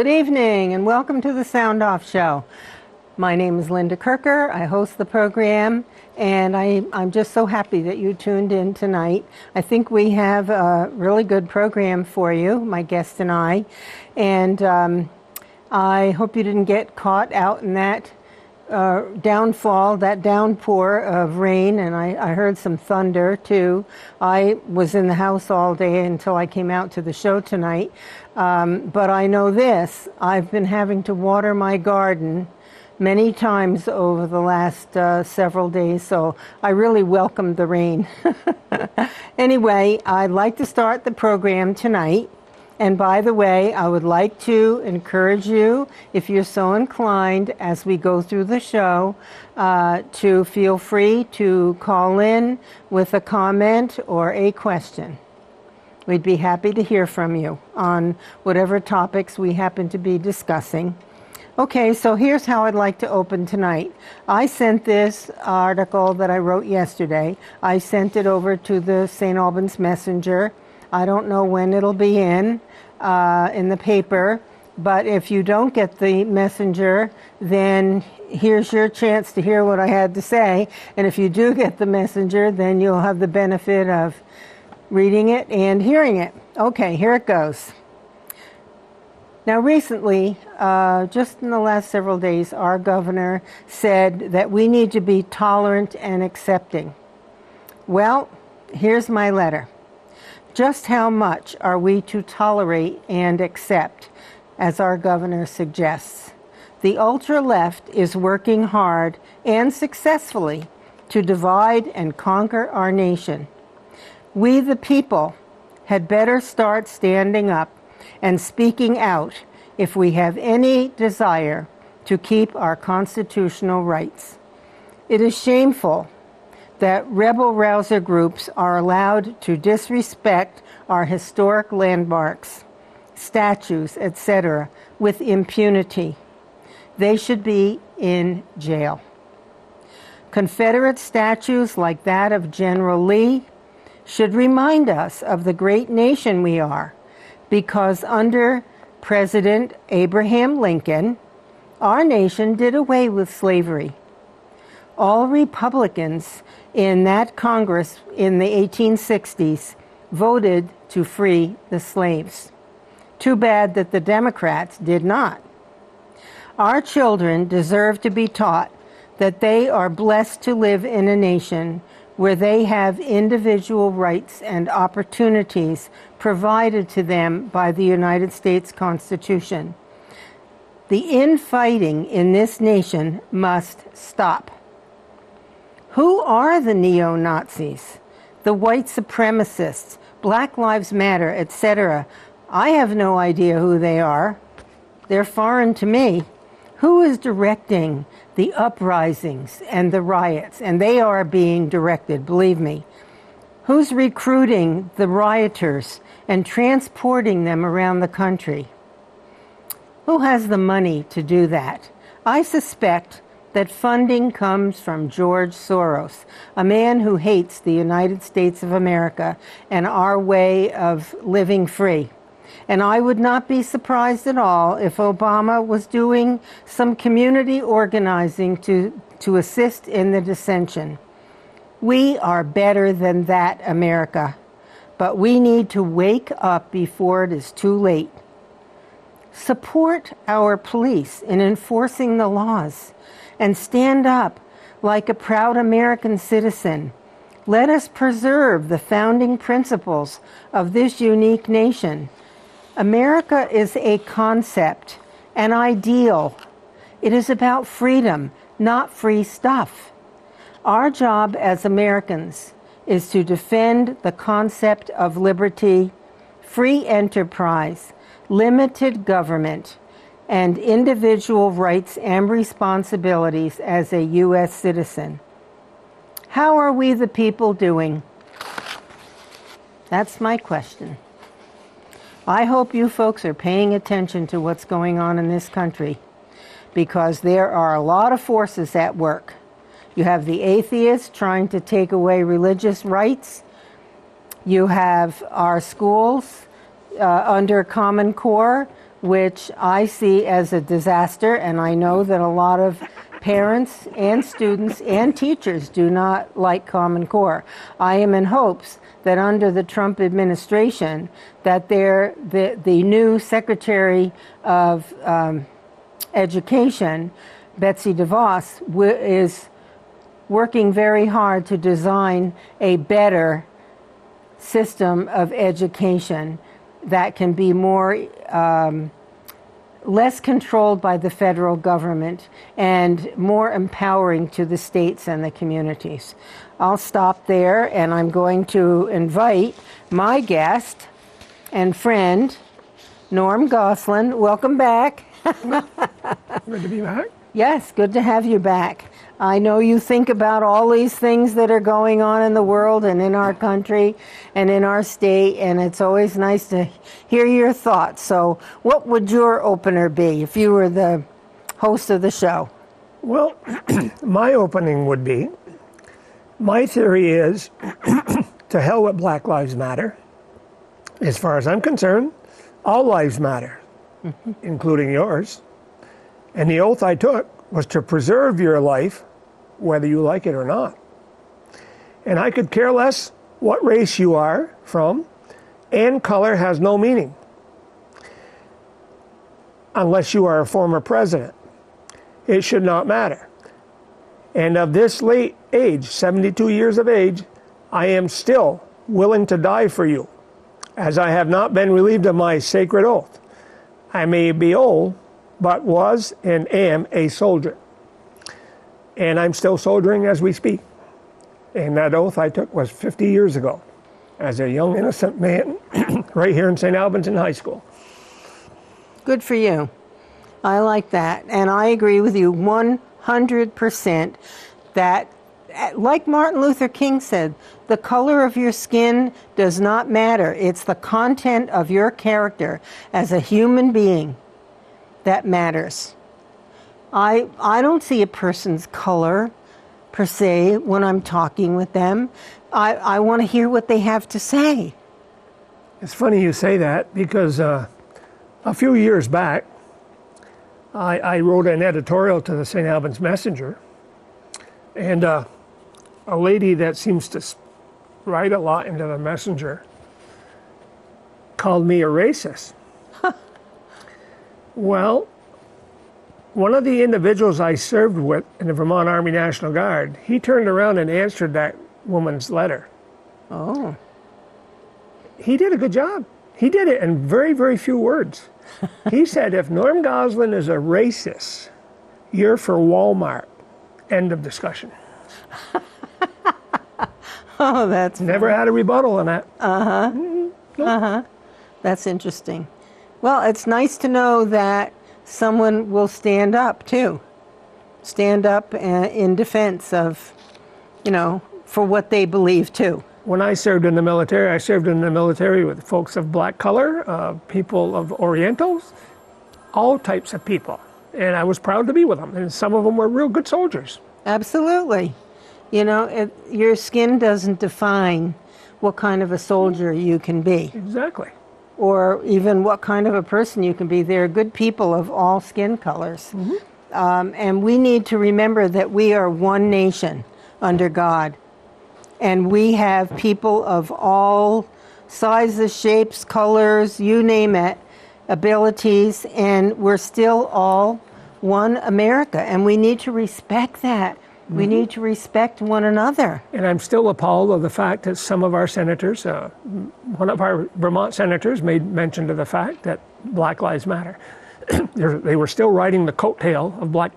Good evening and welcome to the Sound Off Show. My name is Linda Kirker. I host the program and I, am just so happy that you tuned in tonight. I think we have a really good program for you, my guest and I. And um, I hope you didn't get caught out in that uh, downfall, that downpour of rain, and I, I, heard some thunder too. I was in the house all day until I came out to the show tonight. Um, but I know this I've been having to water my garden many times over the last uh, several days, so I really welcomed the rain. anyway, I'd like to start the program tonight and by the way, I would like to encourage you, if you're so inclined, as we go through the show, uh, to feel free to call in with a comment or a question. We'd be happy to hear from you on whatever topics we happen to be discussing. Okay, so here's how I'd like to open tonight. I sent this article that I wrote yesterday. I sent it over to the St. Albans Messenger. I don't know when it'll be in uh, in the paper. But if you don't get the messenger, then here's your chance to hear what I had to say. And if you do get the messenger, then you'll have the benefit of reading it and hearing it. Okay, here it goes. Now, recently, uh, just in the last several days, our governor said that we need to be tolerant and accepting. Well, here's my letter. Just how much are we to tolerate and accept, as our governor suggests? The ultra left is working hard and successfully to divide and conquer our nation. We, the people, had better start standing up and speaking out if we have any desire to keep our constitutional rights. It is shameful that rebel rouser groups are allowed to disrespect our historic landmarks, statues, etc., with impunity. They should be in jail. Confederate statues like that of General Lee should remind us of the great nation we are, because under President Abraham Lincoln, our nation did away with slavery. All Republicans in that Congress in the 1860s voted to free the slaves. Too bad that the Democrats did not. Our children deserve to be taught that they are blessed to live in a nation where they have individual rights and opportunities provided to them by the United States Constitution. The infighting in this nation must stop. Who are the neo Nazis, the white supremacists, Black Lives Matter, etc.? I have no idea who they are. They're foreign to me. Who is directing the uprisings and the riots? And they are being directed, believe me. Who's recruiting the rioters and transporting them around the country? Who has the money to do that? I suspect that funding comes from George Soros, a man who hates the United States of America and our way of living free. And I would not be surprised at all if Obama was doing some community organizing to, to assist in the dissension. We are better than that, America. But we need to wake up before it is too late. Support our police in enforcing the laws and stand up like a proud American citizen. Let us preserve the founding principles of this unique nation. America is a concept, an ideal. It is about freedom, not free stuff. Our job as Americans is to defend the concept of liberty, free enterprise, limited government, and individual rights and responsibilities as a U.S. citizen. How are we, the people, doing? That's my question. I hope you folks are paying attention to what's going on in this country because there are a lot of forces at work. You have the atheists trying to take away religious rights. You have our schools uh, under Common Core which I see as a disaster, and I know that a lot of parents and students and teachers do not like Common Core. I am in hopes that under the Trump administration, that there, the, the new Secretary of um, Education, Betsy DeVos, is working very hard to design a better system of education that can be more um, less controlled by the federal government and more empowering to the states and the communities. I'll stop there and I'm going to invite my guest and friend, Norm Gosselin. Welcome back. Good to be back. Yes, good to have you back. I know you think about all these things that are going on in the world and in our country and in our state, and it's always nice to hear your thoughts. So, what would your opener be if you were the host of the show? Well, my opening would be my theory is to hell with Black Lives Matter. As far as I'm concerned, all lives matter, including yours. And the oath I took was to preserve your life whether you like it or not. And I could care less what race you are from, and color has no meaning unless you are a former president. It should not matter. And of this late age, 72 years of age, I am still willing to die for you, as I have not been relieved of my sacred oath. I may be old, but was and am a soldier and I'm still soldiering as we speak. And that oath I took was 50 years ago as a young, innocent man right here in St. Albans in high school. Good for you. I like that. And I agree with you 100% that, like Martin Luther King said, the color of your skin does not matter. It's the content of your character as a human being that matters. I, I don't see a person's color per se when I'm talking with them. I, I want to hear what they have to say. It's funny you say that because uh, a few years back, I, I, wrote an editorial to the St. Albans Messenger, and uh, a lady that seems to write a lot into the Messenger called me a racist. well, one of the individuals I served with in the Vermont Army National Guard, he turned around and answered that woman's letter. Oh. He did a good job. He did it in very, very few words. he said, if Norm Gosselin is a racist, you're for Walmart. End of discussion. oh, that's never funny. had a rebuttal on that. Uh huh. Nope. Uh huh. That's interesting. Well, it's nice to know that someone will stand up too. Stand up uh, in defense of, you know, for what they believe too. When I served in the military, I served in the military with folks of black color, uh, people of Orientals, all types of people. And I was proud to be with them. And some of them were real good soldiers. Absolutely. You know, it, your skin doesn't define what kind of a soldier you can be. Exactly or even what kind of a person you can be. There are good people of all skin colors. Mm-hmm. Um, and we need to remember that we are one nation under God. And we have people of all sizes, shapes, colors, you name it, abilities, and we're still all one America. And we need to respect that. We mm-hmm. need to respect one another. And I'm still appalled of the fact that some of our senators, uh, one of our Vermont senators made mention of the fact that Black Lives Matter. they were still riding the coattail of Black,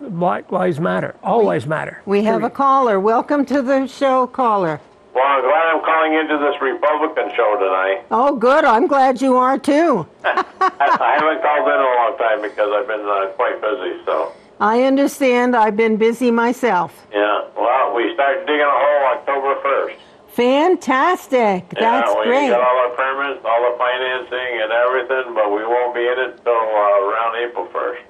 Black Lives Matter. All we, lives matter. We have a caller. Welcome to the show, caller. Well, I'm glad I'm calling into this Republican show tonight. Oh, good. I'm glad you are too. I, I, haven't called in a long time because I've been uh, quite busy, so. I understand. I've been busy myself. Yeah. Well, we started digging a hole October 1st. Fantastic. That's yeah, we great. got all our permits, all the financing, and everything, but we won't be in it until uh, around April 1st.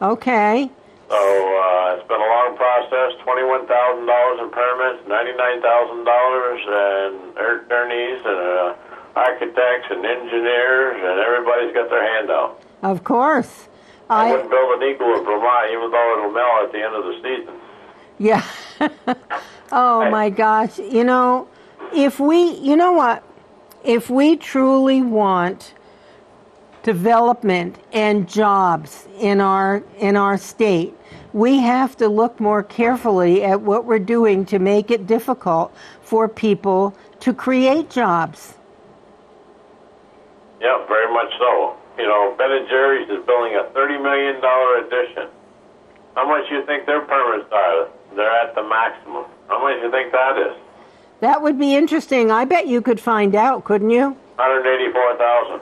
Okay. So uh, it's been a long process. Twenty-one thousand dollars in permits, ninety-nine thousand dollars in attorneys, and uh, architects and engineers, and everybody's got their hand out. Of course. I, I wouldn't build an eagle in Vermont, even though it'll melt at the end of the season. yeah. oh my gosh. You know, if we, you know what? If we truly want development and jobs in our in our state, we have to look more carefully at what we're doing to make it difficult for people to create jobs. Yeah, very much so. You know, Ben and Jerry's is building a thirty million dollar addition. How much do you think their permits are? They're at the maximum. How much do you think that is? That would be interesting. I bet you could find out, couldn't you? Hundred eighty-four thousand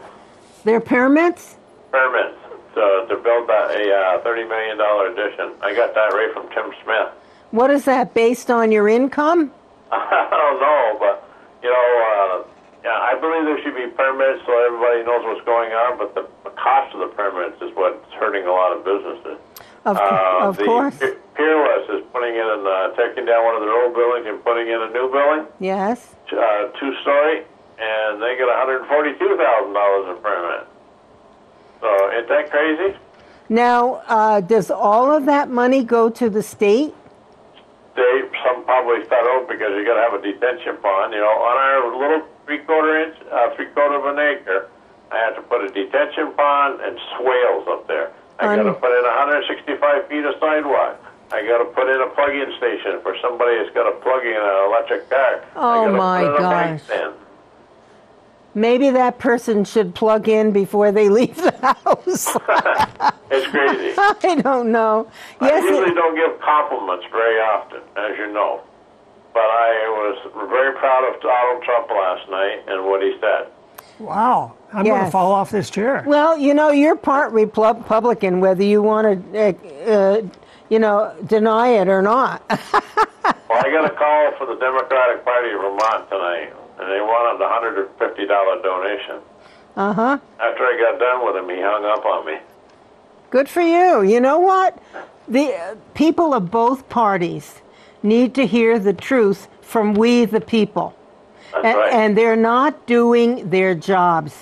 Their permits? permits to, to build that, a uh, thirty million dollar addition. I got that right from Tim Smith. What is that based on your income? I don't know, but you know, uh, yeah, I believe there should be permits so everybody knows what's going on. But the, the cost of the permits is what's hurting a lot of businesses. Of, Uh, of the course. Peerless is putting in and uh, taking down one of their old buildings and putting in a new building, Yes. uh, two story, and they get one hundred forty-two thousand dollars a permit. So ain't that crazy? Now, uh, does all of that money go to the state? They some probably federal because you got to have a detention pond. You know, on our little three-quarter inch, uh, three-quarter of an acre, I have to put a detention pond and swales up there. I got to put in 165 feet of sidewalk. I got to put in a plug-in station for somebody that's got to plug in an electric car. Oh, my put in a bike gosh. Maybe that person should plug in before they leave the house. It's crazy. I don't know. I Yes, usually it, don't give compliments very often, as you know. But I was very proud of Donald Trump last night and what he said. Wow. I'm going to fall off this chair. well, you know, you're part Republican, whether you want to, uh, uh, you know, deny it or not. Well, I got a call for the Democratic Party of Vermont tonight, and they wanted a $150 donation. uh huh. After I got done with him, he hung up on me. Good for you. You know what? The uh, people of both parties need to hear the truth from we, the people. That's A- right. And they're not doing their jobs.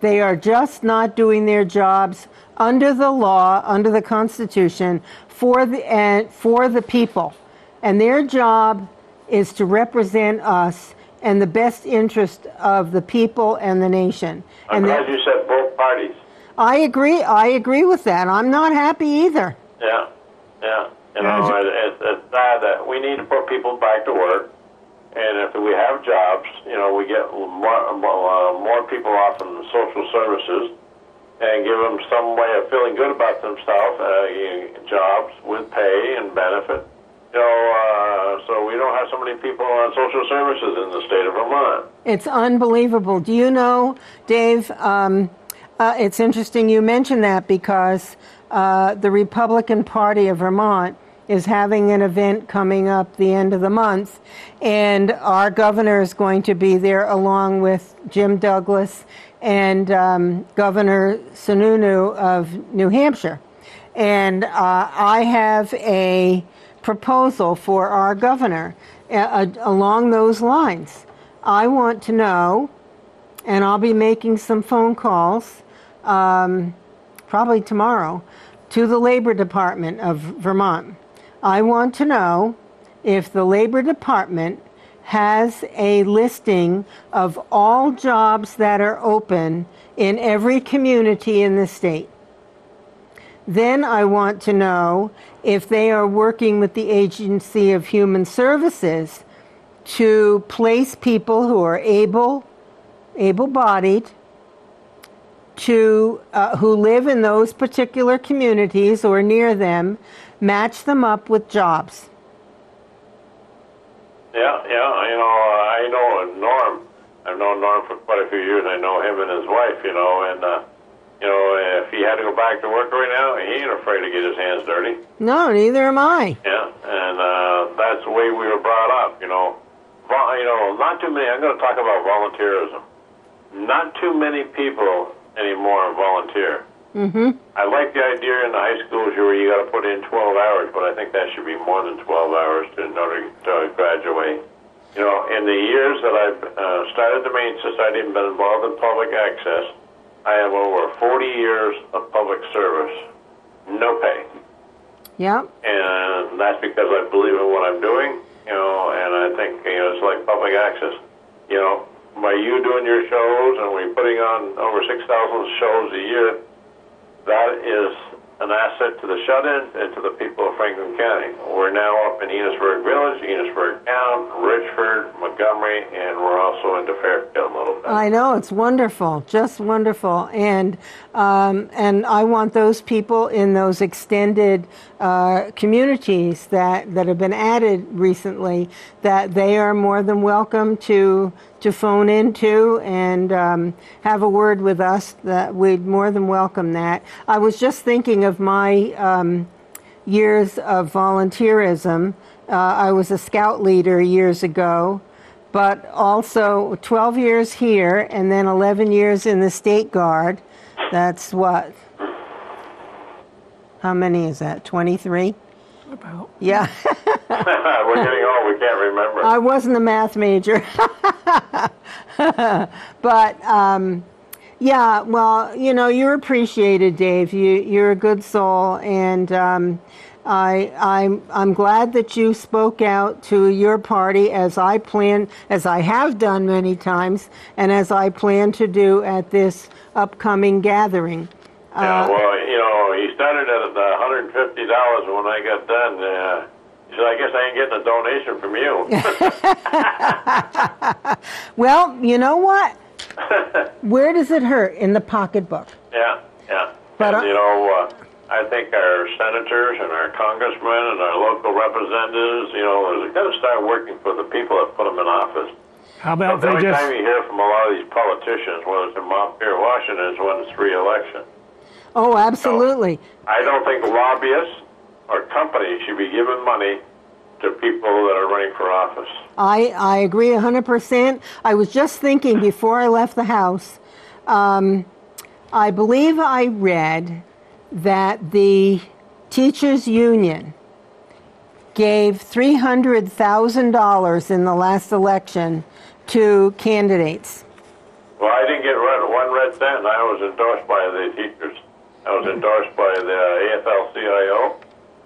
They are just not doing their jobs under the law, under the Constitution, for the and for the people. And their job is to represent us and the best interest of the people and the nation. I'm and glad that- you said both parties. I agree. I agree with that. I'm not happy either. Yeah, yeah. You know, is it, it, it's sad that we need to put people back to work. And if we have jobs, you know, we get more, more, uh, more people off in social services and give them some way of feeling good about themselves, uh, jobs with pay and benefit. You know, uh, so we don't have so many people on social services in the state of Vermont. It's unbelievable. Do you know, Dave? Um, uh, it's interesting you mention that because uh, the Republican Party of Vermont is having an event coming up the end of the month, and our governor is going to be there along with Jim Douglas and um, Governor Sununu of New Hampshire. And uh, I have a proposal for our governor uh, uh, along those lines. I want to know, and I'll be making some phone calls um, probably tomorrow to the Labor Department of Vermont. I want to know if the Labor Department has a listing of all jobs that are open in every community in the state. Then I want to know if they are working with the Agency of Human Services to place people who are able, able-bodied, to uh, who live in those particular communities or near them, match them up with jobs. Yeah, yeah. You know, uh, I know Norm. I've known Norm for quite a few years. I know him and his wife. You know, and uh, you know, if he had to go back to work right now, he ain't afraid to get his hands dirty. No, neither am I. Yeah, and uh, that's the way we were brought up. You know, Vol- you know, not too many. I'm going to talk about volunteerism. Not too many people anymore volunteer. Mm-hmm. I like the idea in the high schools where you got to put in 12 hours, but I think that should be more than 12 hours to, in order to graduate. You know, in the years that I've uh, started the Maine Society and been involved in public access, I have over 40 years of public service, no pay. Yep. And that's because I believe in what I'm doing, you know, and I think, you know, it's like public access. You know, by you doing your shows and we putting on over 6,000 shows a year, that is an asset to the shut-ins and to the people of Franklin County. We're now up in Enosburg Village, Enosburg Town, Richford, Montgomery, and we're also into Fairfield a little bit. I know it's wonderful, just wonderful, and um, and I want those people in those extended uh, communities that that have been added recently that they are more than welcome to to phone into and um, have a word with us. That we'd more than welcome that. I was just thinking of my um, years of volunteerism. Uh, I was a scout leader years ago but also 12 years here and then 11 years in the State Guard. That's what? How many is that? 23? About. Yeah. we're getting old, we can't remember. I wasn't a math major. but um, yeah, well, you know, you're appreciated, Dave. You, you're a good soul. And um, I, I'm, I'm glad that you spoke out to your party as I plan, as I have done many times, and as I plan to do at this upcoming gathering. yeah, well, you know, he started at uh, $150 when I got done. Uh, he said, I guess I ain't getting a donation from you. Well, you know what? Where does it hurt? In the pocketbook. yeah, yeah. But, and, uh, you know, uh, I think our senators and our congressmen and our local representatives, you know, they've got to start working for the people that put them in office. How about the they only just time you hear from a lot of these politicians, whether it's in Montpelier, Washington, is when it's re-election. Oh, absolutely. I don't think lobbyists or companies should be giving money to people that are running for office. I, I agree 100%. I was just thinking before I left the house, um, I believe I read that the teachers' union gave $300,000 in the last election to candidates. Well, I didn't get red, one red cent. I was endorsed by the teachers. I was endorsed by the AFL-CIO,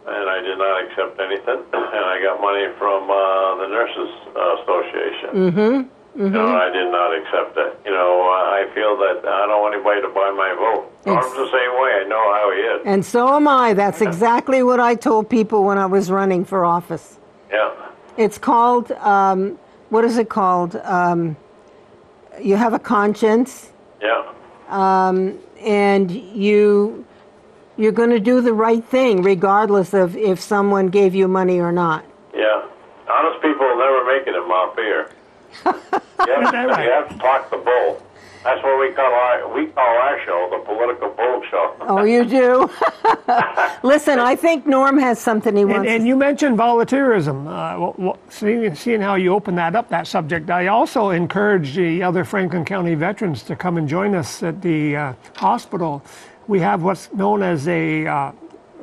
and I did not accept anything. And I got money from uh, the Nurses uh, Association. Mm-hmm. You know, I did not accept it. You know, I feel that I don't want anybody to buy my vote. Norm's the same way. I know how he is. And so am I. That's exactly what I told people when I was running for office. Yeah. It's called, um, what is it called? Um, you have a conscience. Yeah. and you you're going to do the right thing regardless of if someone gave you money or not. Yeah. Honest people will never make it in Montpelier. You, have, that right? you have to talk the bull. That's what we call our we call our show the political bull show. Oh, you do? Listen, I think Norm has something he And, wants. and to you mentioned volunteerism. Uh, well, well, seeing, seeing how you opened that up, that subject, I also encourage the other Franklin County veterans to come and join us at the uh, hospital. We have what's known as a uh,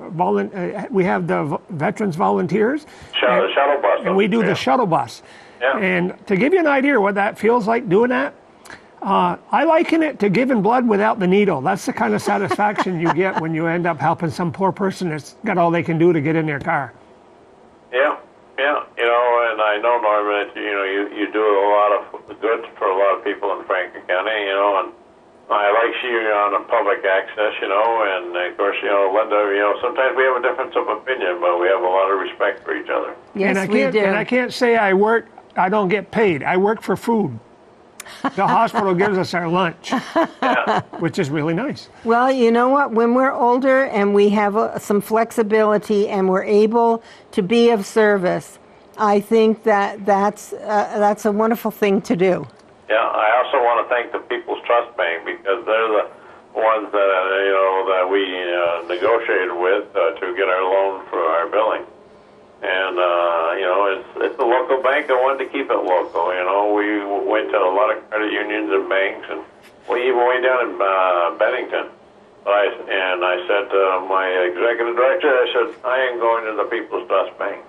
volun- uh, we have the v- veterans volunteers, Shuttle, and, shuttle bus. and we do yeah. the shuttle bus. Yeah. And to give you an idea what that feels like doing that, uh, I liken it to giving blood without the needle. That's the kind of satisfaction you get when you end up helping some poor person that's got all they can do to get in their car. Yeah, yeah. You know, and I know Norman, that you know you you do a lot of good for a lot of people in Franklin County. You know, and I like you on a public access. You know, and of course, you know, Linda. You know, sometimes we have a difference of opinion, but we have a lot of respect for each other. yes, and I we can't, do. And I can't say I work, I don't get paid. I work for food. The hospital gives us our lunch, which is really nice. Well, you know what? When we're older and we have uh, some flexibility and we're able to be of service, I think that that's uh, that's a wonderful thing to do. Yeah, I also want to thank the People's Trust Bank because they're the ones that uh, you know that we uh, negotiated with uh, to get our loan for our billing. And uh, you know, it's it's a local bank. I wanted to keep it local. You know, we went to a lot of credit unions and banks, and we even went down in uh, Bennington. I, and I said to my executive director, I said, I ain't going to the People's Trust Bank.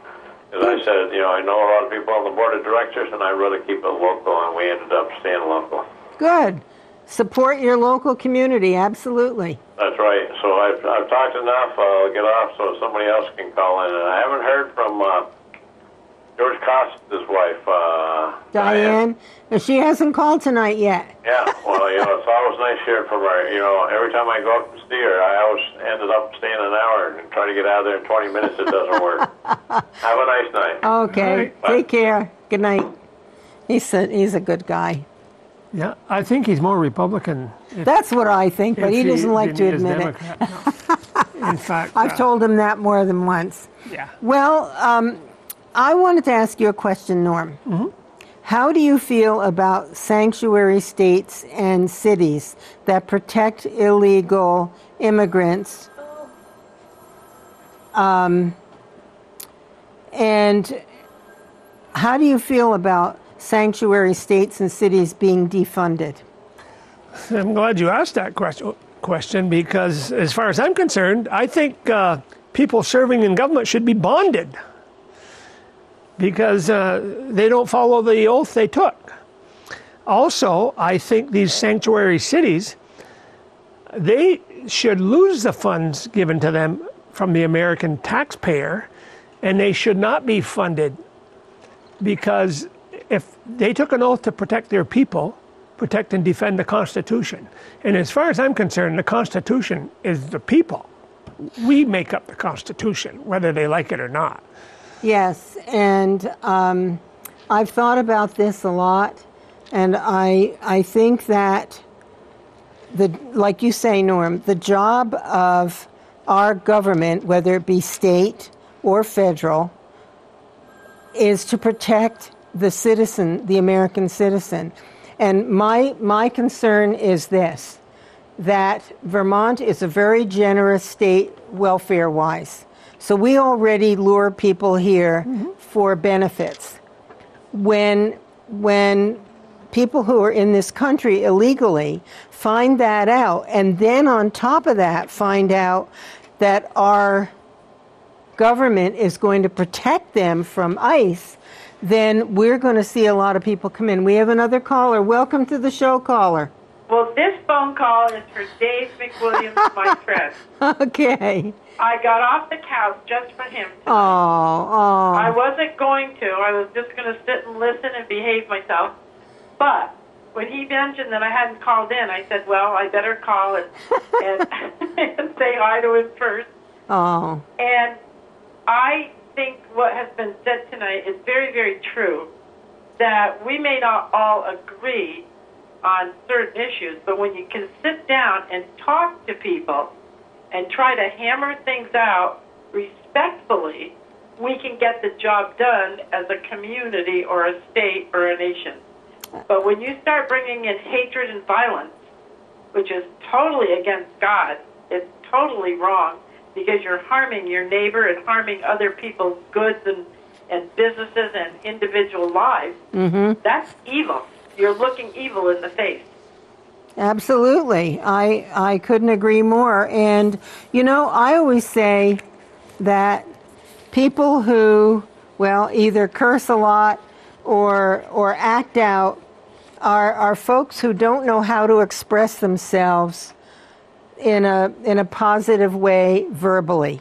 As I said, you know, I know a lot of people on the board of directors, and I'd rather keep it local, and we ended up staying local. Good. Support your local community, absolutely. That's right. So I've, I've talked enough. I'll get off so somebody else can call in. And I haven't heard from uh, George Costa's wife, uh, Diane, and she hasn't called tonight yet. Yeah, well, you know, it's always nice hearing from her. You know, every time I go up to see her, I always ended up staying an hour and trying to get out of there in 20 minutes. It doesn't work. Have a nice night. Okay, Bye. take care. Good night. He's a, he's a good guy. Yeah, I think he's more Republican. if- That's what I think, but he doesn't like to admit it. No. In fact, I've uh, told him that more than once. Yeah. Well, um, I wanted to ask you a question, Norm. How do you feel about sanctuary states and cities that protect illegal immigrants? Um, and how do you feel about sanctuary states and cities being defunded? I'm glad you asked that question, because, as far as I'm concerned, I think uh, people serving in government should be bonded because uh, they don't follow the oath they took. Also, I think these sanctuary cities they should lose the funds given to them from the American taxpayer, and they should not be funded because if they took an oath to protect their people, protect and defend the Constitution. And as far as I'm concerned, the Constitution is the people. We make up the Constitution, whether they like it or not. Yes, and um, I've thought about this a lot, and I I think that the like you say, Norm, the job of our government, whether it be state or federal, is to protect the citizen, the American citizen. And my my concern is this that Vermont is a very generous state welfare wise. So we already lure people here mm-hmm. for benefits. When when people who are in this country illegally find that out and then on top of that find out that our government is going to protect them from ICE, then we're going to see a lot of people come in. We have another caller. Welcome to the show, caller. Well, this phone call is for Dave McWilliams, my friend. Okay. I got off the couch just for him. Oh, oh. I wasn't going to. I was just going to sit and listen and behave myself. But when he mentioned that I hadn't called in, I said, well, I better call and, and, and say hi to him first. oh. And I think what has been said tonight is very, very true. That we may not all agree on certain issues, but when you can sit down and talk to people and try to hammer things out respectfully, we can get the job done as a community or a state or a nation. But when you start bringing in hatred and violence, which is totally against God, it's totally wrong because you're harming your neighbor and harming other people's goods and, and businesses and individual lives. Mm-hmm. That's evil. You're looking evil in the face. Absolutely. I I couldn't agree more. And you know, I always say that people who well either curse a lot or or act out are are folks who don't know how to express themselves in a in a positive way verbally.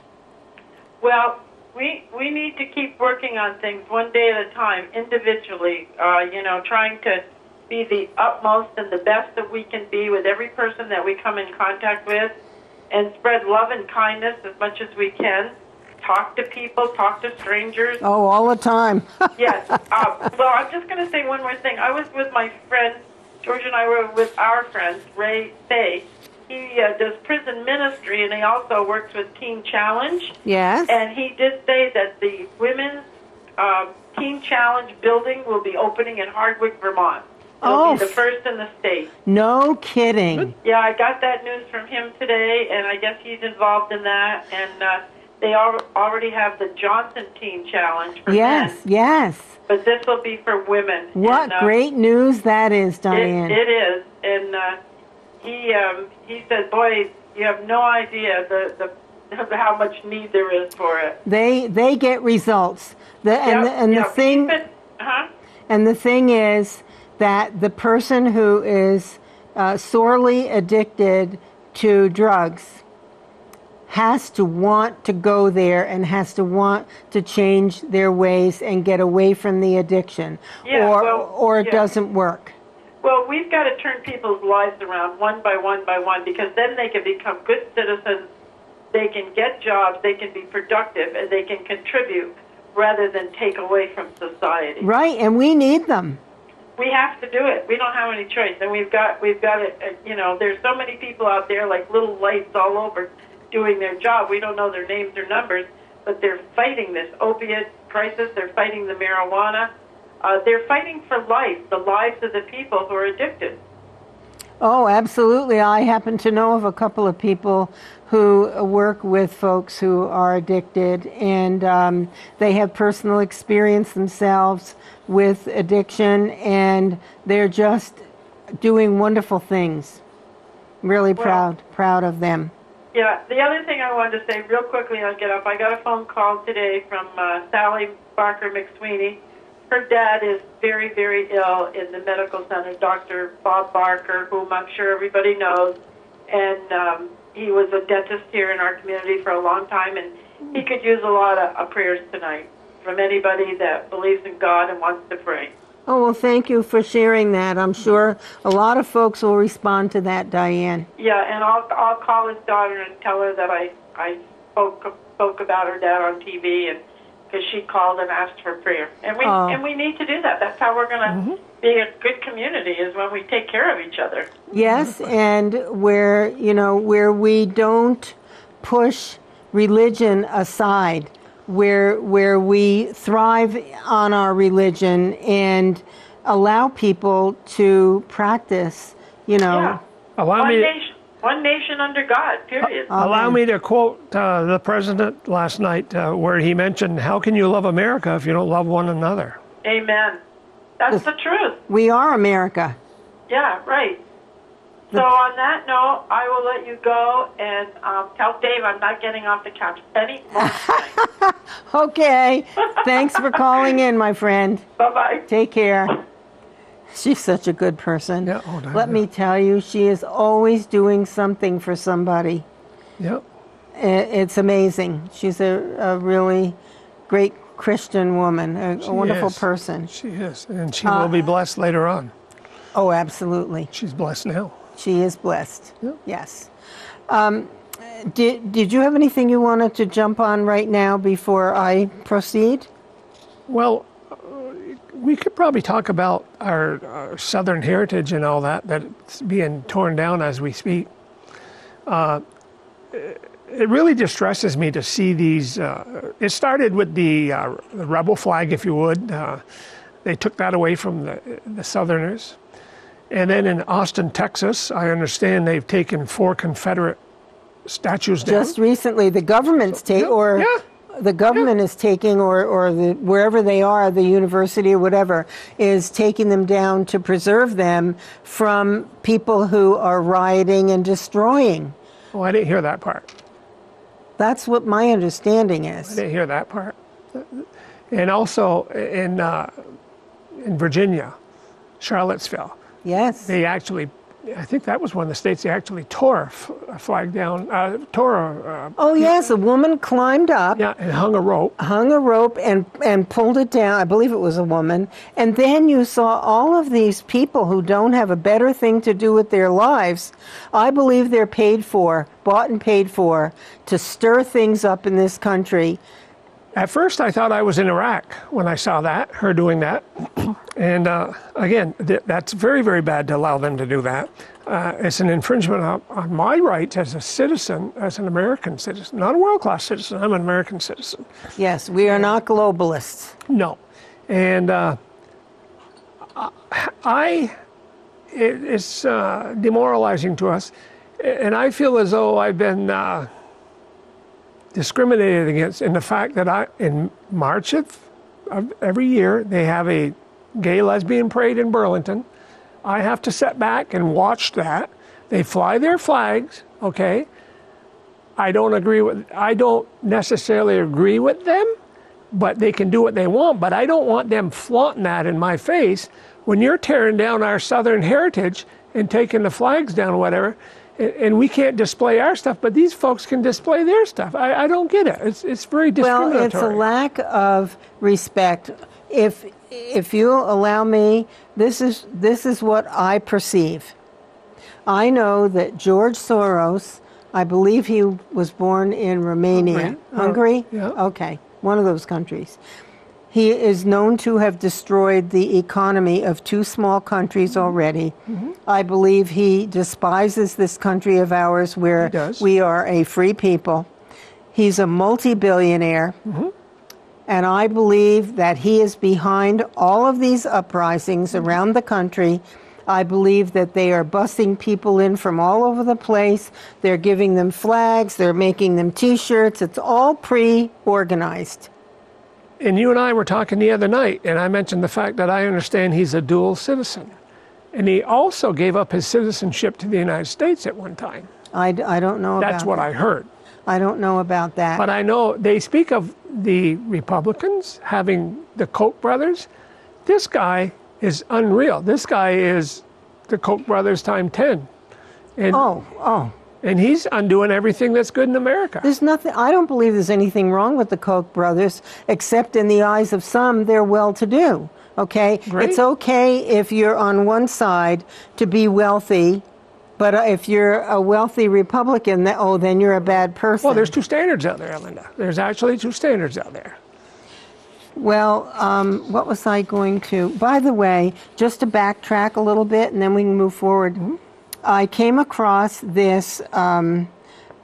Well, we we need to keep working on things one day at a time, individually. Uh, you know, trying to be the utmost and the best that we can be with every person that we come in contact with, and spread love and kindness as much as we can. Talk to people, talk to strangers. Oh, all the time. yes. Uh, well, I'm just going to say one more thing. I was with my friend, George and I were with our friend, Ray Fay. He uh, does prison ministry and he also works with Teen Challenge. yes. And he did say that the Women's uh, Teen Challenge building will be opening in Hardwick, Vermont. It'll Oh, be the first in the state. No kidding. Yeah, I got that news from him today, and I guess he's involved in that. And uh, they al- already have the Johnson Teen Challenge for Yes, men, yes. but this will be for women. What And, uh, great news that is, Diane. It, it is, and uh, he um, he said, "Boy, you have no idea the the how much need there is for it. They they get results. The, and Yep, the, and yep. the thing huh? and the thing is that the person who is uh, sorely addicted to drugs has to want to go there and has to want to change their ways and get away from the addiction Yeah, or well, or it yeah. doesn't work. Well, we've got to turn people's lives around one by one by one because then they can become good citizens. They can get jobs, they can be productive, and they can contribute rather than take away from society. Right, and we need them. We have to do it. We don't have any choice, and we've got we've got it. Uh, you know, there's so many people out there like little lights all over doing their job. We don't know their names or numbers, but they're fighting this opiate crisis. They're fighting the marijuana. Uh, they're fighting for life, the lives of the people who are addicted. Oh, absolutely. I happen to know of a couple of people who work with folks who are addicted, and um, they have personal experience themselves with addiction, and they're just doing wonderful things. Really Well- proud, proud of them. Yeah, the other thing I wanted to say real quickly, I'll get up. I got a phone call today from uh, Sally Barker McSweeney. Her dad is very, very ill in the medical center, Dr. Bob Barker, whom I'm sure everybody knows. And um, he was a dentist here in our community for a long time, and he could use a lot of uh, prayers tonight from anybody that believes in God and wants to pray. Oh, well, thank you for sharing that. I'm sure a lot of folks will respond to that, Diane. Yeah, and I'll I'll call his daughter and tell her that I I spoke spoke about her dad on TV and because she called and asked for prayer, and we Oh. and we need to do that. That's how we're going to mm-hmm. be a good community is when we take care of each other. Yes, and where you know where we don't push religion aside, where where we thrive on our religion and allow people to practice, you know. Yeah, Allow one me, nation, one nation under God. Period. allow me to quote uh, the president last night, uh, where he mentioned, "How can you love America if you don't love one another?" Amen. That's the truth. We are America. Yeah, right. So on that note, I will let you go and um, tell Dave I'm not getting off the couch any more. Okay. Thanks for calling in, my friend. bye bye. Take care. She's such a good person. Yeah, oh, Let me tell you, she is always doing something for somebody. Yep. It's amazing. She's a, a really great Christian woman, a, a wonderful is. person. She is, and she will be blessed later on. Oh, absolutely. She's blessed now. She is blessed. Yeah. Yes. Um, did, did you have anything you wanted to jump on right now before I proceed? Well, uh, we could probably talk about our, our Southern heritage and all that that's being torn down as we speak. Uh, it really distresses me to see these. Uh, it started with the, uh, the rebel flag, if you would. Uh, they took that away from the, the Southerners. And then in Austin, Texas, I understand they've taken four Confederate statues down. Just recently, the government's take, or yeah. The government is taking, or or the wherever they are, the university or whatever, is taking them down to preserve them from people who are rioting and destroying. oh, I didn't hear that part. That's what my understanding is. I didn't hear that part. And also in uh, in Virginia, Charlottesville, Yes. they actually, I think that was one of the states they actually tore a flag down, uh, tore a, uh, Oh yes, a woman climbed up. yeah, and hung a rope. hung a rope and and pulled it down. I believe it was a woman. And then you saw all of these people who don't have a better thing to do with their lives. I believe they're paid for, bought and paid for, to stir things up in this country. At first, I thought I was in Iraq when I saw that, her doing that. And uh, again, th- that's very, very bad to allow them to do that. Uh, it's an infringement on, on my rights as a citizen, as an American citizen, not a world class citizen. I'm an American citizen. Yes, we are not globalists. No. And uh, I, it, it's uh, demoralizing to us. And I feel as though I've been uh, discriminated against in the fact that I, in March of, of every year, they have a gay lesbian parade in Burlington. I have to sit back and watch that. They fly their flags, okay? I don't agree with. I don't necessarily agree with them, but they can do what they want. But I don't want them flaunting that in my face when you're tearing down our Southern heritage and taking the flags down, or whatever. And, we can't display our stuff, but these folks can display their stuff. I, I don't get it. It's it's very discriminatory. Well, it's a lack of respect. If if you'll allow me, this is this is what I perceive. I know that George Soros, I believe he was born in Romania, Hungary. Hungary. Yeah. Okay, one of those countries. He is known to have destroyed the economy of two small countries mm-hmm. already. Mm-hmm. I believe he despises this country of ours where we are a free people. He's a multi billionaire. Mm-hmm. And I believe that he is behind all of these uprisings around the country. I believe that they are busing people in from all over the place. They're giving them flags, they're making them t shirts. It's all pre organized. And you and I were talking the other night, and I mentioned the fact that I understand he's a dual citizen. And he also gave up his citizenship to the United States at one time. I, I don't know about That's what that. I heard. I don't know about that. But I know they speak of the Republicans having the Koch brothers. This guy is unreal. This guy is the Koch brothers time 10. And, oh, oh. And he's undoing everything that's good in America. There's nothing, I don't believe there's anything wrong with the Koch brothers, except in the eyes of some, they're well to do. Okay? Great. It's okay if you're on one side to be wealthy, but uh, if you're a wealthy Republican, oh, then you're a bad person. well, there's two standards out there, Linda. There's actually two standards out there. Well, um, what was I going to? By the way, just to backtrack a little bit and then we can move forward. I came across this um,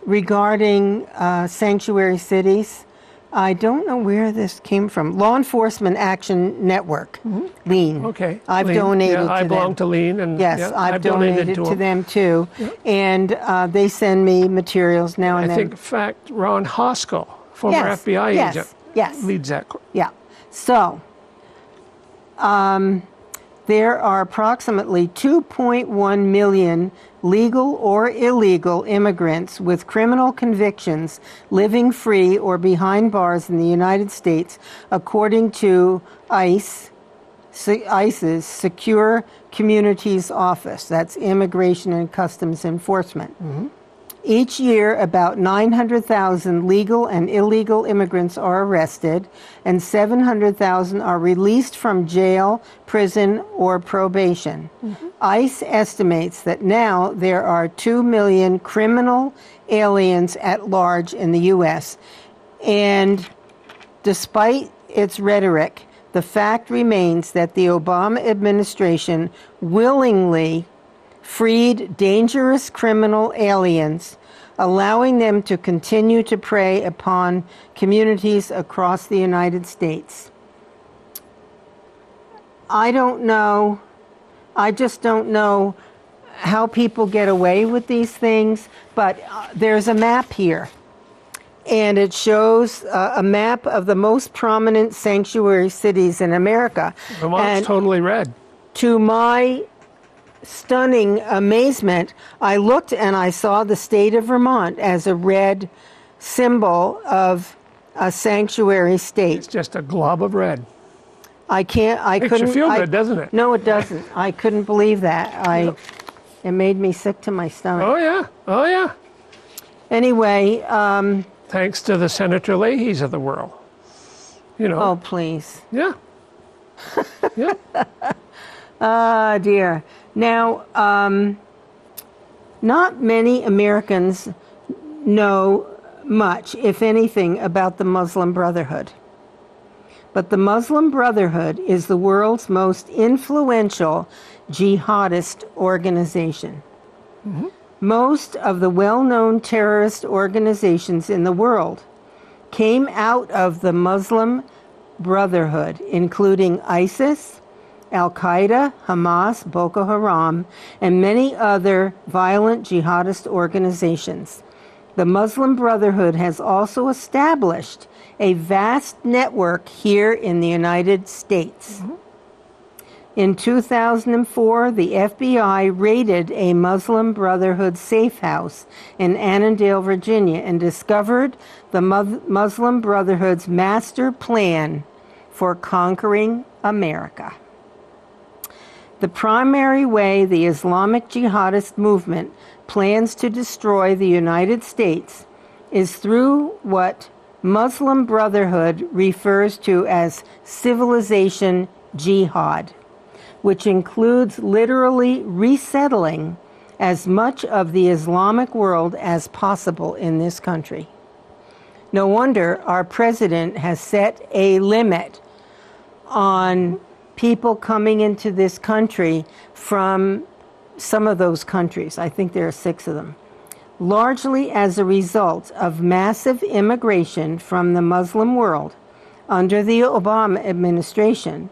regarding uh, sanctuary cities. I don't know where this came from. Law Enforcement Action Network, Lean. Okay. I've Lean. donated Yeah, to I them. belong to Lean, and Yes, yeah, I've, donated, donated, to, them. them too, and uh, they send me materials now and I then. think, in fact, Ron Hosko, former Yes, FBI yes, agent, yes. leads that. Yeah. So, um, there are approximately 2.1 million legal or illegal immigrants with criminal convictions living free or behind bars in the United States, according to ICE. ICE's Secure Communities Office, that's Immigration and Customs Enforcement. Mm-hmm. Each year, about 900,000 legal and illegal immigrants are arrested, and 700,000 are released from jail, prison, or probation. Mm-hmm. ICE estimates that now there are 2 million criminal aliens at large in the U.S. And despite its rhetoric, the fact remains that the Obama administration willingly freed dangerous criminal aliens, allowing them to continue to prey upon communities across the United States. I don't know, I just don't know how people get away with these things, but uh, there's a map here. And it shows uh, a map of the most prominent sanctuary cities in America. Vermont's and totally red. to my stunning amazement, I looked and I saw the state of Vermont as a red symbol of a sanctuary state. It's just a glob of red. I can't. I Makes couldn't. feel I- good, doesn't it? No, it doesn't. I couldn't believe that. I. It made me sick to my stomach. Oh yeah, oh yeah. Anyway, um, Thanks to the Senator Leahy's of the world. You know. oh please. Yeah. yeah. Ah, dear. Now, um, not many Americans know much, if anything, about the Muslim Brotherhood. But the Muslim Brotherhood is the world's most influential jihadist organization. Most of the well known terrorist organizations in the world came out of the Muslim Brotherhood, including ISIS, Al Qaeda, Hamas, Boko Haram, and many other violent jihadist organizations. The Muslim Brotherhood has also established a vast network here in the United States. Mm-hmm. In 2004, the FBI raided a Muslim Brotherhood safe house in Annandale, Virginia, and discovered the Muslim Brotherhood's master plan for conquering America. The primary way the Islamic jihadist movement plans to destroy the United States is through what Muslim Brotherhood refers to as civilization jihad which includes literally resettling as much of the Islamic world as possible in this country. No wonder our president has set a limit on people coming into this country from some of those countries. I think there are six of them. Largely as a result of massive immigration from the Muslim world under the Obama administration,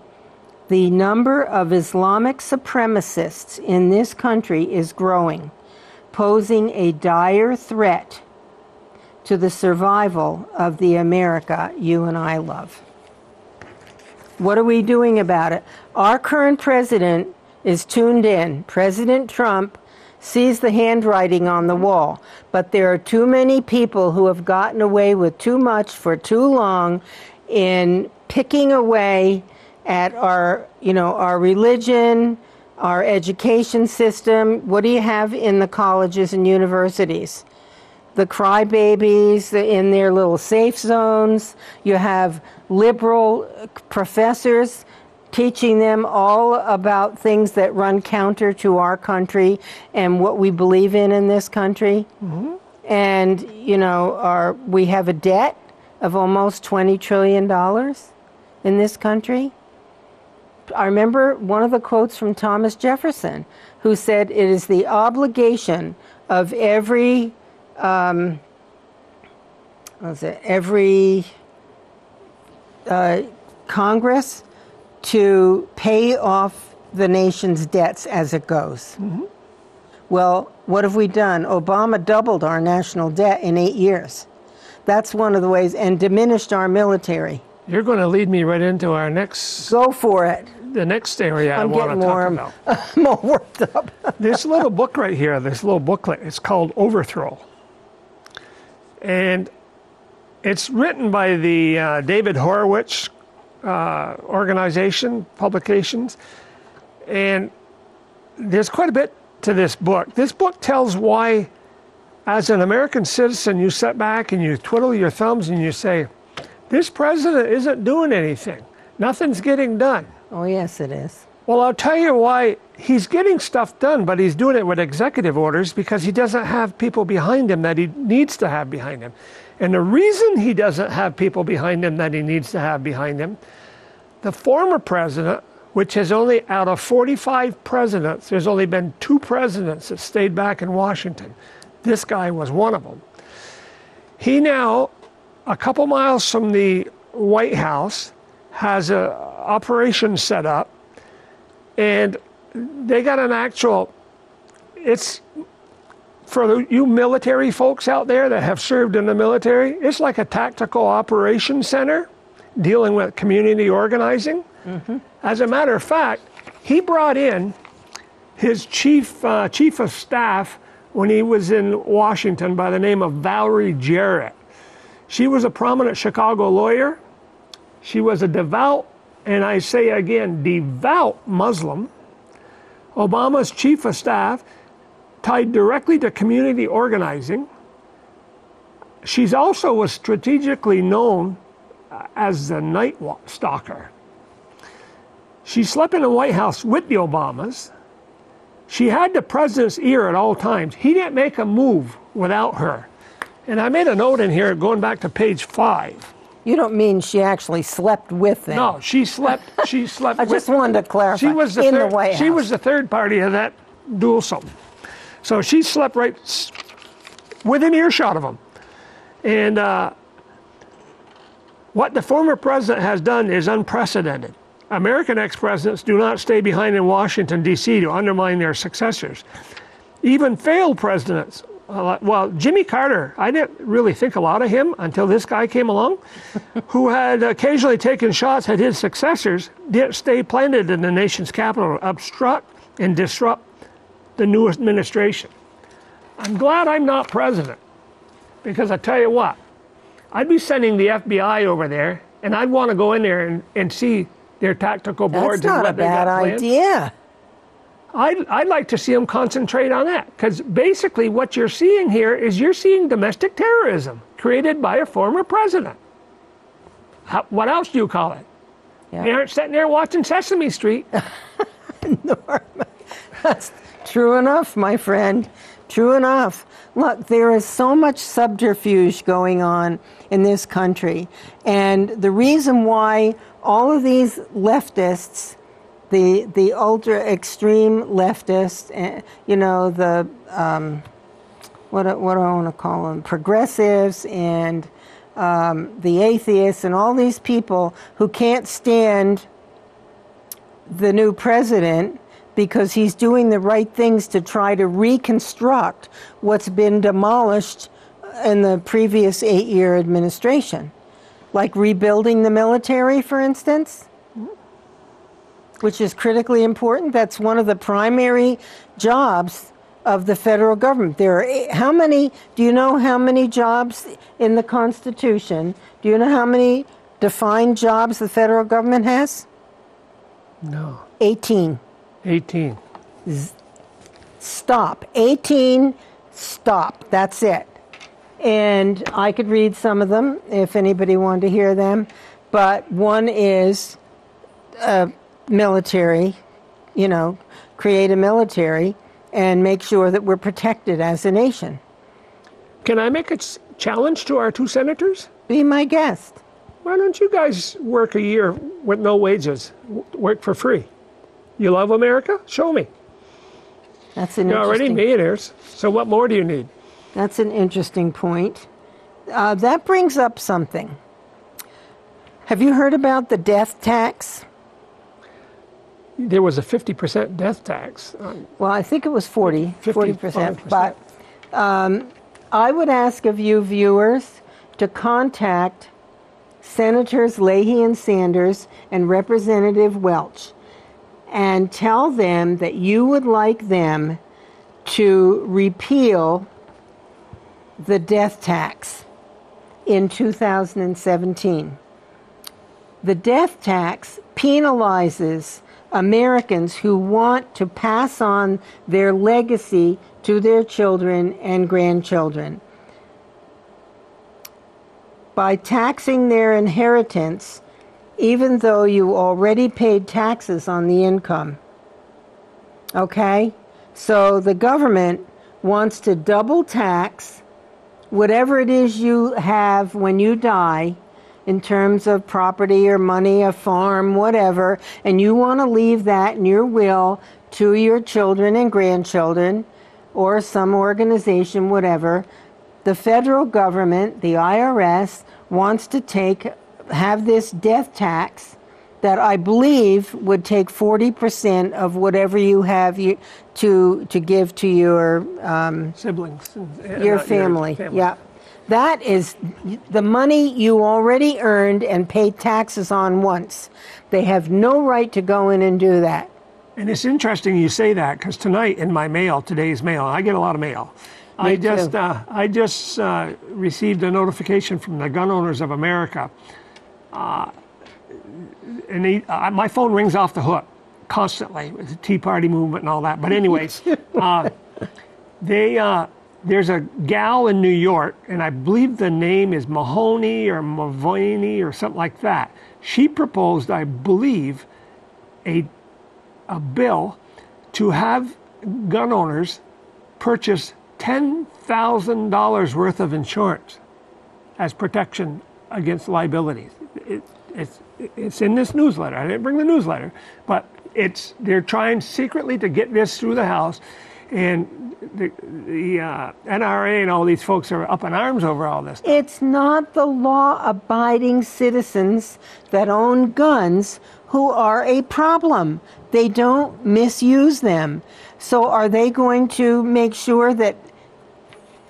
the number of Islamic supremacists in this country is growing, posing a dire threat to the survival of the America you and I love. What are we doing about it? Our current president is tuned in. President Trump sees the handwriting on the wall, but there are too many people who have gotten away with too much for too long in picking away at our, you know, our religion, our education system. What do you have in the colleges and universities? The crybabies in their little safe zones. You have liberal professors teaching them all about things that run counter to our country and what we believe in in this country. Mm-hmm. And, you know, our, we have a debt of almost $20 trillion in this country. I remember one of the quotes from Thomas Jefferson, who said, It is the obligation of every, um, was it, every uh, Congress to pay off the nation's debts as it goes. Mm-hmm. Well, what have we done? Obama doubled our national debt in eight years. That's one of the ways, and diminished our military. You're going to lead me right into our next. Go for it the next area I'm I want to talk about. I'm all worked up. this little book right here, this little booklet, it's called Overthrow. And it's written by the uh, David Horowitz uh, organization, publications. And there's quite a bit to this book. This book tells why, as an American citizen, you sit back and you twiddle your thumbs and you say, this president isn't doing anything. Nothing's getting done. Oh, yes, it is. Well, I'll tell you why he's getting stuff done, but he's doing it with executive orders because he doesn't have people behind him that he needs to have behind him. And the reason he doesn't have people behind him that he needs to have behind him, the former president, which has only out of 45 presidents, there's only been two presidents that stayed back in Washington. This guy was one of them. He now, a couple miles from the White House, has a operation set up, and they got an actual. It's for you military folks out there that have served in the military. It's like a tactical operations center dealing with community organizing. Mm-hmm. As a matter of fact, he brought in his chief uh, chief of staff when he was in Washington by the name of Valerie Jarrett. She was a prominent Chicago lawyer. She was a devout and I say again, devout Muslim, Obama's chief of staff, tied directly to community organizing. She's also was strategically known uh, as the night stalker. She slept in the White House with the Obamas. She had the president's ear at all times. He didn't make a move without her. And I made a note in here going back to page five. You don't mean she actually slept with them? No, she slept. She slept. I with, just wanted to clarify. She was the in third, the White House. She was the third party of that duel something. So she slept right within earshot of him. And uh, what the former president has done is unprecedented. American ex presidents do not stay behind in Washington, D.C. to undermine their successors. Even failed presidents. Well, Jimmy Carter, I didn't really think a lot of him until this guy came along, who had occasionally taken shots at his successors, didn't stay planted in the nation's capital to obstruct and disrupt the new administration. I'm glad I'm not president because I tell you what, I'd be sending the FBI over there and I'd want to go in there and, and see their tactical boards That's and not a what they got bad idea. I'd, I'd like to see them concentrate on that because basically what you're seeing here is you're seeing domestic terrorism created by a former president. How, what else do you call it? Yeah. They aren't sitting there watching Sesame Street. That's true enough, my friend. True enough. Look, there is so much subterfuge going on in this country. And the reason why all of these leftists, the, the ultra extreme leftists, eh, you know, the, um, what, what do I want to call them? Progressives and um, the atheists and all these people who can't stand the new president because he's doing the right things to try to reconstruct what's been demolished in the previous eight year administration. Like rebuilding the military, for instance, which is critically important. That's one of the primary jobs of the federal government. There are eight, how many, do you know how many jobs in the Constitution? Do you know how many defined jobs the federal government has? No. 18. 18. Stop. 18, stop. That's it. And I could read some of them if anybody wanted to hear them. But one is uh, military, you know, create a military and make sure that we're protected as a nation. Can I make a challenge to our two senators? Be my guest. Why don't you guys work a year with no wages? Work for free. You love America? Show me. That's an You're already interesting. millionaires. So what more do you need? That's an interesting point. Uh, that brings up something. Have you heard about the death tax? There was a 50% death tax. Well, I think it was 40, 40%. 55%. But um, I would ask of you viewers to contact Senators Leahy and Sanders and Representative Welch and tell them that you would like them to repeal the death tax in 2017. The death tax penalizes Americans who want to pass on their legacy to their children and grandchildren. By taxing their inheritance, even though you already paid taxes on the income. Okay? So the government wants to double tax whatever it is you have when you die in terms of property or money, a farm, whatever, and you want to leave that in your will to your children and grandchildren or some organization, whatever, the federal government, the IRS, wants to take have this death tax that I believe would take 40% of whatever you have you, to to give to your um, Siblings. and- your family. Yeah. That is the money you already earned and paid taxes on once. They have no right to go in and do that. And it's interesting you say that because tonight in my mail, today's mail, I get a lot of mail. I too. just uh, I just uh, received a notification from the Gun Owners of America, uh, and he, uh, my phone rings off the hook constantly with the Tea Party movement and all that. But anyways, uh, they uh, there's a gal in New York, and I believe the name is Mahoney or Mavoni or something like that. She proposed, I believe, a a bill to have gun owners purchase $10,000 worth of insurance as protection against liabilities. It, it's, it's in this newsletter. I didn't bring the newsletter, but it's they're trying secretly to get this through the House, and the, the uh, NRA and all these folks are up in arms over all this. It's not the law abiding citizens that own guns who are a problem. They don't misuse them. So, are they going to make sure that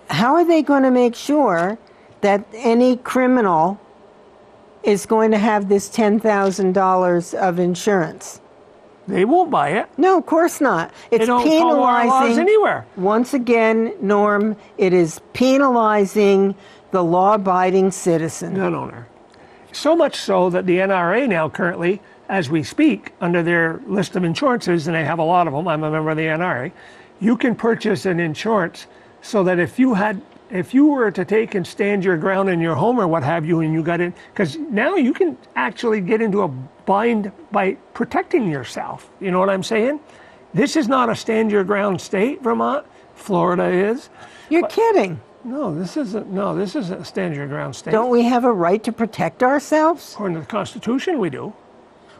how are they going to make sure that any criminal is going to have this $10,000 of insurance? They won't buy it. No, of course not. It's don't follow our penalizing laws anywhere. Once again, Norm, it is penalizing the law-abiding citizen. gun owner. So much so that the NRA now currently, as we speak, under their list of insurances, and they have a lot of them, I'm a member of the NRA, you can purchase an insurance so that if you had if you were to take and stand your ground in your home or what have you and you got in because now you can actually get into a bind by protecting yourself. You know what i'm saying? This is not a stand your ground state vermont. Florida is. You're kidding. no this isn't no this isn't a stand your ground state. Don't we have a right to protect ourselves? according to the constitution we do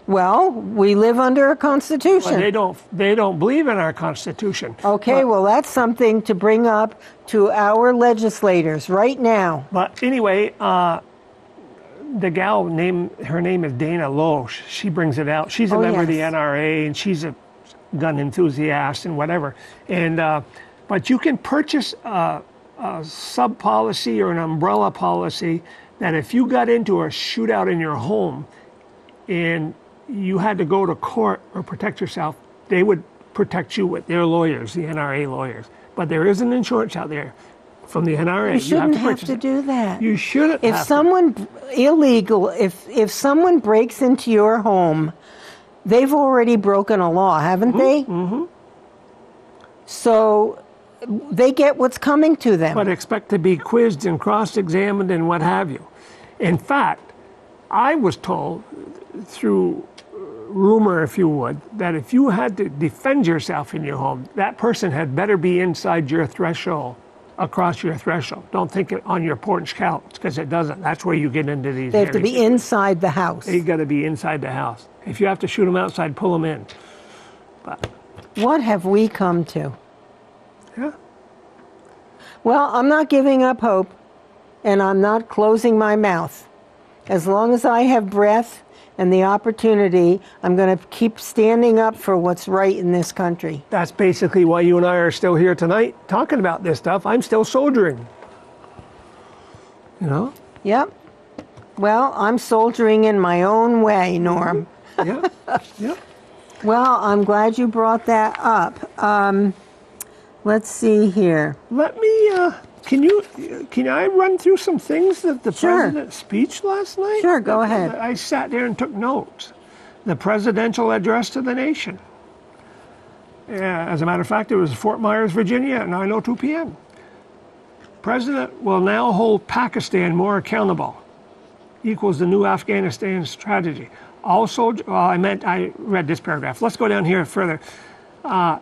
Well, we live under a But they constitution. don't. They don't believe in our Constitution. Okay, But, well, that's something to bring up to our legislators right now. but anyway, uh, the gal name her name is Dana Loesch. She brings it out. She's a Oh, member of the. NRA and she's a gun enthusiast and whatever. And uh, but you can purchase a, a sub policy or an umbrella policy that if you got into a shootout in your home and you had to go to court or protect yourself, they would protect you with their lawyers, the NRA lawyers. But there is an insurance out there from the NRA. You shouldn't have purchase to do that. You shouldn't. if have to. someone illegal, if if someone breaks into your home, they've already broken a law, haven't they? Mm-hmm. So they get what's coming to them. but expect to be quizzed and cross-examined and what have you. In fact, I was told through rumor, if you would, that if you had to defend yourself in your home, that person had better be inside your threshold, across your threshold. Don't think it on your porch couch because it doesn't. That's where you get into these. they have to be inside the house. You got to be inside the house. If you have to shoot them outside, pull them in. But What have we come to? yeah, Well, I'm not giving up hope, and I'm not closing my mouth. As long as I have breath and the opportunity, I'm going to keep standing up for what's right in this country. that's basically why you and I are still here tonight talking about this stuff. I'm still soldiering. You know? Yep. Well, I'm soldiering in my own way, Norm. Yeah. yeah. Well, I'm glad you brought that up. Um, let's see here. Let me. Uh, can you? Can I run through some things that the Sure. president's speech last night? Sure, go ahead. I sat there and took notes. The presidential address to the nation. Yeah, as a matter of fact, it was Fort Myers, Virginia, at 9:02 p.m. President will now hold Pakistan more accountable. Equals the new Afghanistan strategy. Also. Well, uh, I meant I read this paragraph. Let's go down here further. Uh,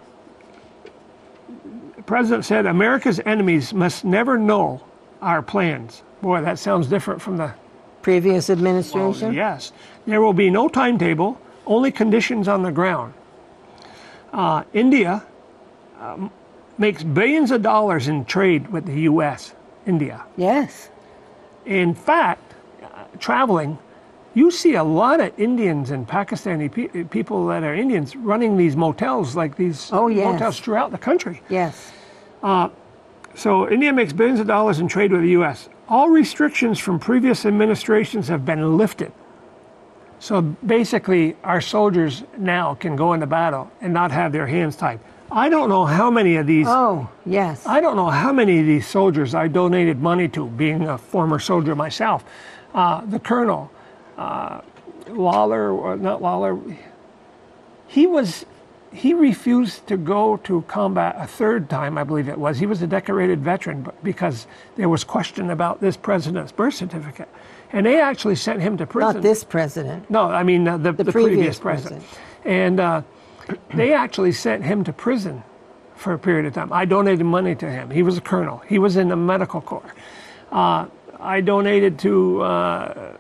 The president said America's enemies must never know our plans. Boy, that sounds different from the Previous administration? yes. There will be no timetable, only conditions on the ground. Uh, India um, makes billions of dollars in trade with the U.S. India. Yes. In fact, uh, traveling, you see a lot of Indians and Pakistani pe- people that are Indians running these motels like these Oh, yes. motels throughout the country. Yes. So India makes billions of dollars in trade with the U.S. All restrictions from previous administrations have been lifted. So basically, our soldiers now can go into battle and not have their hands tied. I don't know how many of these. Oh, yes. I don't know how many of these soldiers I donated money to, being a former soldier myself. Uh, the colonel, uh, Lawler, or not Lawler, he was, he refused to go to combat a third time, I believe it was. He was a decorated veteran but because there was question about this president's birth certificate. And they actually sent him to prison. Not this president. No, I mean uh, the, the, previous previous, president. And uh, they actually sent him to prison for a period of time. I donated money to him. He was a colonel. He was in the medical corps. Uh, I donated to uh,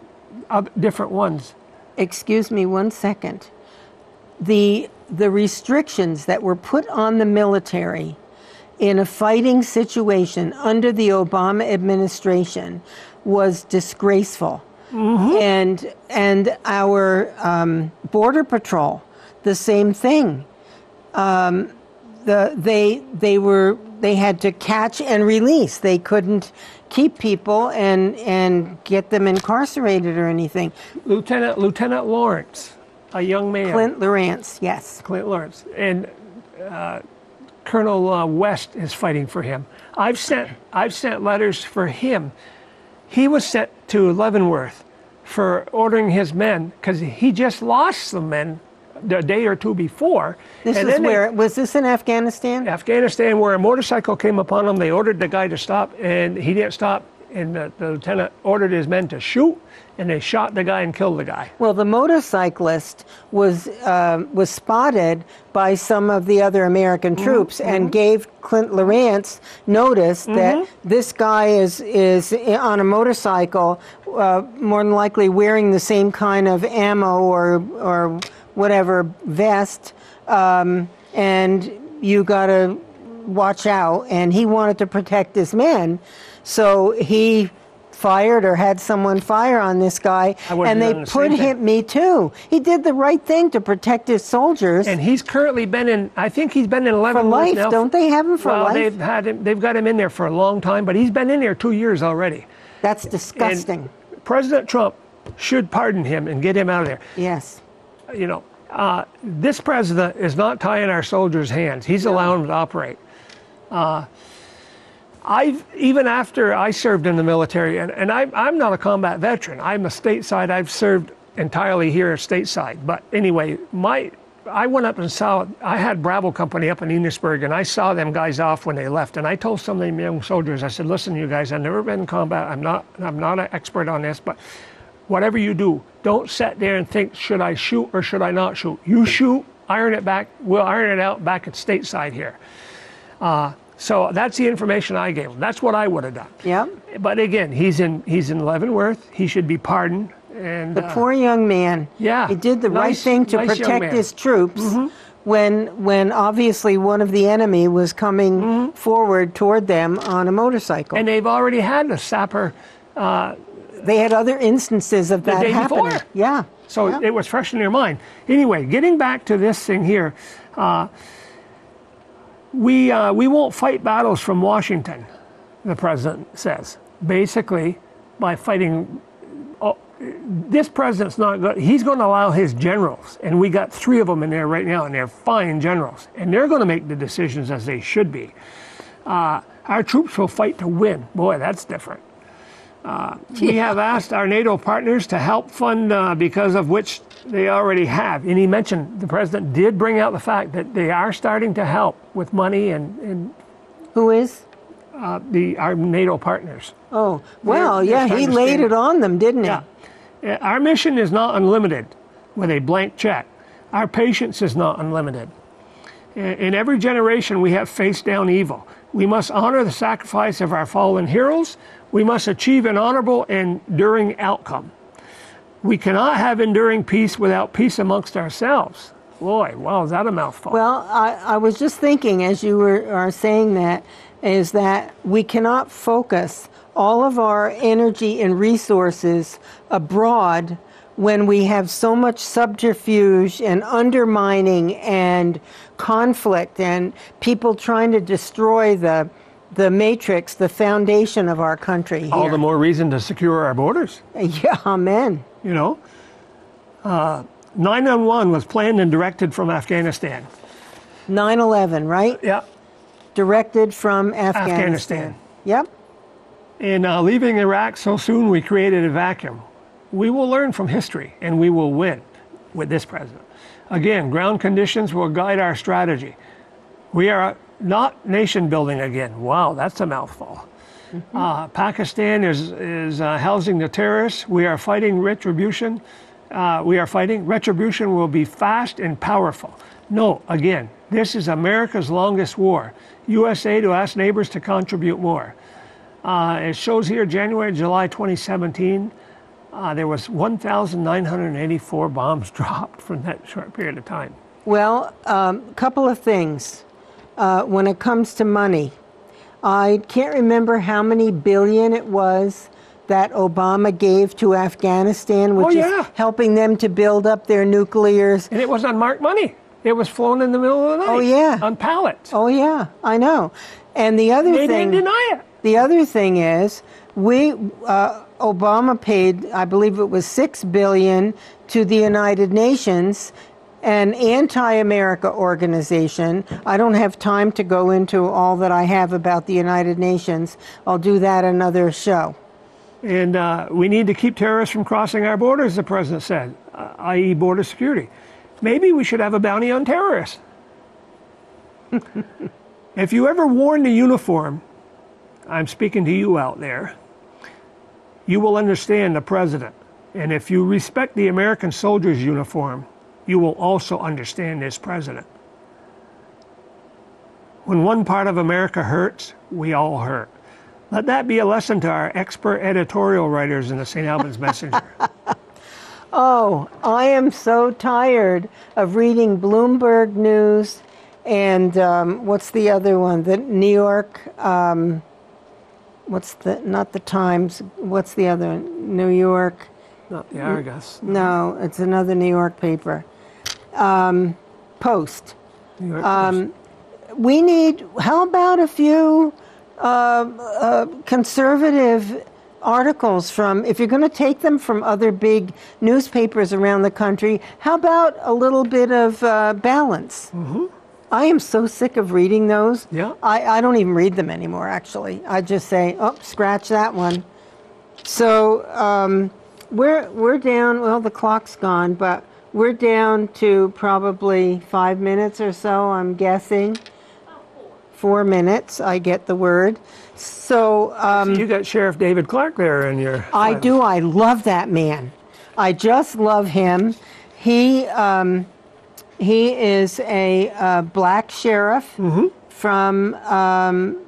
different ones. Excuse me one second. The the restrictions that were put on the military in a fighting situation under the Obama administration was disgraceful. And and our um, border patrol, the same thing. Um, the they they were they had to catch and release. They couldn't keep people and and get them incarcerated or anything. Lieutenant Lieutenant Lorance, a young man. Clint Lorance, yes. Clint Lorance. And uh, Colonel uh, West is fighting for him. I've sent I've sent letters for him. He was sent to Leavenworth for ordering his men because he just lost some men a day or two before. This and is then they- where was this in Afghanistan? Afghanistan, where a motorcycle came upon them. They ordered the guy to stop, and he didn't stop. And the, the lieutenant ordered his men to shoot, and they shot the guy and killed the guy. Well, the motorcyclist was uh, was spotted by some of the other American Mm-hmm. troops and gave Clint Lorance notice that Mm-hmm. this guy is is on a motorcycle, uh, more than likely wearing the same kind of ammo or or whatever vest, um, and you got to watch out. And he wanted to protect his men, so he fired or had someone fire on this guy, and they the put him. Me too. He did the right thing to protect his soldiers And he's currently been in. I think he's been in eleven for life. now. Don't they have him for well, life? they've had him. They've got him in there for a long time, but he's been in there two years already. That's And disgusting. President Trump should pardon him and get him out of there. yes. You know, uh, this president is not tying our soldiers' hands. He's allowing them to operate. Uh, I've even after I served in the military, and, and I, I'm not a combat veteran. I'm a stateside. I've served entirely here stateside. But anyway, my I went up and saw. I had Bravo Company up in Enosburg, and I saw them guys off when they left. And I told some of them young soldiers, I said, "Listen, you guys, I've never been in combat. I'm not. I'm not an expert on this, but whatever you do, don't sit there and think, should I shoot or should I not shoot? You shoot, iron it back. We'll iron it out back at stateside here. Uh, so that's the information I gave him. That's what I would have done. Yep. But again, he's in he's in Leavenworth. He should be pardoned. And The uh, poor young man. Yeah. He did the right thing to nice protect. Mm-hmm. his troops when when obviously one of the enemy was coming forward toward them on a motorcycle. Mm-hmm. and they've already had a sapper. They had other instances of that day happening. before. Yeah. So Yeah. it was fresh in their mind. Anyway, getting back to this thing here, uh, we uh, we won't fight battles from Washington. The president says basically by fighting. Oh, this president's not good. He's going to allow his generals, and we got three of them in there right now, and they're fine generals, and they're going to make the decisions as they should be. Uh, our troops will fight to win. Boy, that's different. We have asked our NATO partners to help fund uh, because of which they already have. And he mentioned the president did bring out the fact that they are starting to help with money and, and Who is? uh, the our NATO partners. Oh, well, they're yeah, he starting to laid it on them, didn't he? Yeah. Uh, Our mission is not unlimited with a blank check. Our patience is not unlimited. In in every generation, we have faced down evil. We must honor the sacrifice of our fallen heroes. We must achieve an honorable and enduring outcome. We cannot have enduring peace without peace amongst ourselves. Boy, wow, is that a mouthful? Well, I, I was just thinking as you were are saying that is that we cannot focus all of our energy and resources abroad when we have so much subterfuge and undermining and conflict and people trying to destroy the the matrix, the foundation of our country here. All the more reason to secure our borders. yeah, amen. You know, uh, 911 was planned and directed from Afghanistan. 9/11, right? Yeah, Directed from Afghanistan. Afghanistan. Yep. In uh, leaving Iraq so soon, we created a vacuum. We will learn from history and we will win with this president. Again, ground conditions will guide our strategy. We are not nation building again. Wow, that's a mouthful. Uh, Pakistan is, is uh, housing the terrorists. We are fighting retribution. Uh, we are fighting. Retribution will be fast and powerful. No, again, this is America's longest war. USA to ask neighbors to contribute more. Uh, it shows here January, July 2017. Uh, there was 1,984 bombs dropped from that short period of time. Well, a um, couple of things. Uh, when it comes to money, I can't remember how many billion it was that Obama gave to Afghanistan, which Oh, yeah. is helping them to build up their nuclears. And it was unmarked money. It was flown in the middle of the night. Oh, yeah. On pallets. Oh, yeah, I know. And the other They thing, didn't deny it. the other thing is, we uh, Obama paid, I believe it was six billion to the United Nations, an anti-America organization. I don't have time to go into all that I have about the United Nations. I'll do that another show. And uh, we need to keep terrorists from crossing our borders, the president said, uh, i.e., border security. Maybe we should have a bounty on terrorists. if you ever worn the uniform, I'm speaking to you out there, you will understand the president. And if you respect the American soldier's uniform, you will also understand this president. When one part of America hurts, we all hurt. Let that be a lesson to our expert editorial writers in the St. Albans Messenger. Oh, I am so tired of reading Bloomberg News and um, what's the other one? The New York. Um, what's the not the Times? What's the other? New York. Not the Argus. No, it's another New York paper. Um, Post. New York Um, we need. How about a few uh, uh, conservative articles from? If you're going to take them from other big newspapers around the country, how about a little bit of uh, balance? Mm-hmm. I am so sick of reading those. Yeah. I, I don't even read them anymore. Actually, I just say, "Oh, scratch that one." So um, we're we're down. Well, the clock's gone, but we're down to probably five minutes or so. I'm guessing. Four minutes. I get the word. So um, you got Sheriff David Clarke there in your. I do. I love that man. I just love him. He um, he is a uh, black sheriff from um,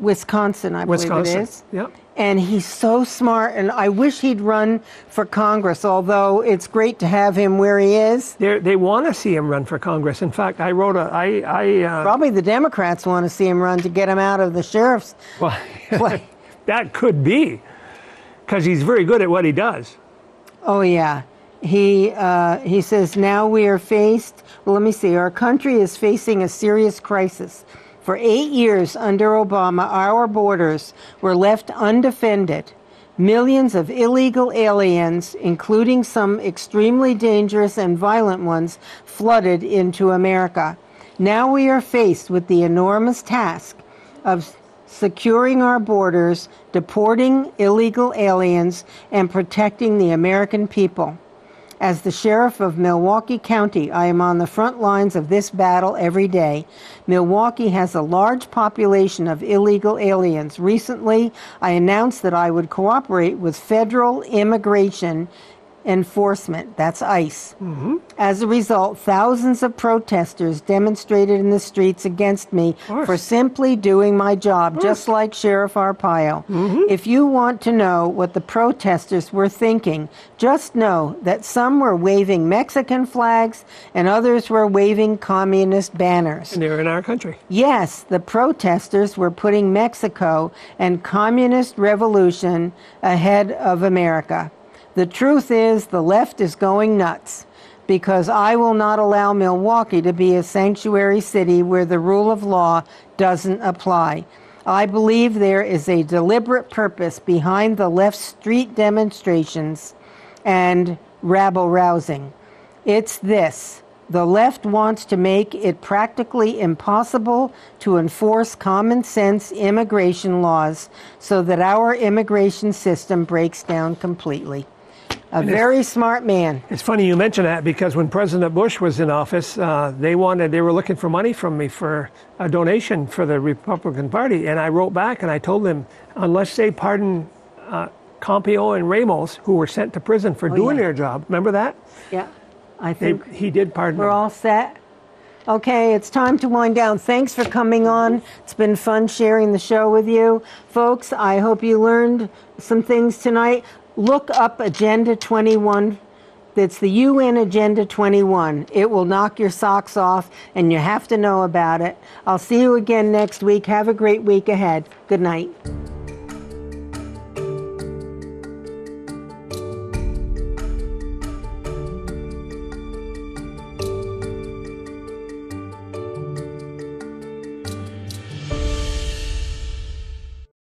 Wisconsin, I believe it is. Yep. And he's so smart, and I wish he'd run for Congress. Although it's great to have him where he is. They're, they want to see him run for Congress. In fact, I wrote a. I. I uh, Probably the Democrats want to see him run to get him out of the sheriff's well, that could be, because he's very good at what he does. Oh yeah, he uh, he says now we are faced. Well, let me see. Our country is facing a serious crisis. For eight years under Obama, our borders were left undefended. Millions of illegal aliens, including some extremely dangerous and violent ones, flooded into America. Now we are faced with the enormous task of securing our borders, deporting illegal aliens, and protecting the American people. As the sheriff of Milwaukee County, I am on the front lines of this battle every day. Milwaukee has a large population of illegal aliens. Recently, I announced that I would cooperate with federal immigration enforcement, that's ICE. Mm-hmm. As a result, thousands of protesters demonstrated in the streets against me for simply doing my job, just like Sheriff Arpaio. Mm-hmm. If you want to know what the protesters were thinking, just know that some were waving Mexican flags and others were waving communist banners. And they're in our country. Yes, the protesters were putting Mexico and communist revolution ahead of America. The truth is, the left is going nuts because I will not allow Milwaukee to be a sanctuary city where the rule of law doesn't apply. I believe there is a deliberate purpose behind the left street demonstrations and rabble rousing. It's this. The left wants to make it practically impossible to enforce common sense immigration laws so that our immigration system breaks down completely. A very smart man. It's funny you mention that because when President Bush was in office, uh, they wanted they were looking for money from me for a donation for the Republican Party, and I wrote back and I told them unless they pardon uh, Compean and Ramos, who were sent to prison for doing yeah. their job, remember that? Yeah, I They, think he did pardon we're them. all set. Okay, it's time to wind down. Thanks for coming on. It's been fun sharing the show with you. Folks, I hope you learned some things tonight. Look up Agenda 21. That's the UN Agenda 21. It will knock your socks off, and you have to know about it. I'll see you again next week. Have a great week ahead. Good night.